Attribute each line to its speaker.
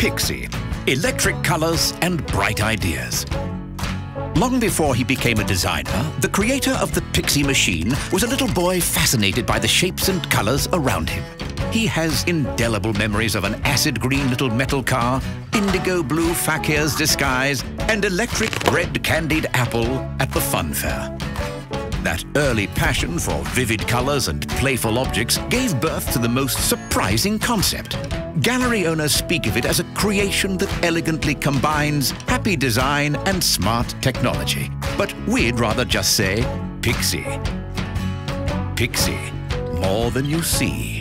Speaker 1: Pixie, electric colors and bright ideas. Long before he became a designer, the creator of the Pixie machine was a little boy fascinated by the shapes and colors around him. He has indelible memories of an acid green little metal car, indigo blue fakir's disguise, and electric red candied apple at the fun fair. That early passion for vivid colors and playful objects gave birth to the most surprising concept. Gallery owners speak of it as a creation that elegantly combines happy design and smart technology. But we'd rather just say Pixie. Pixie, more than you see.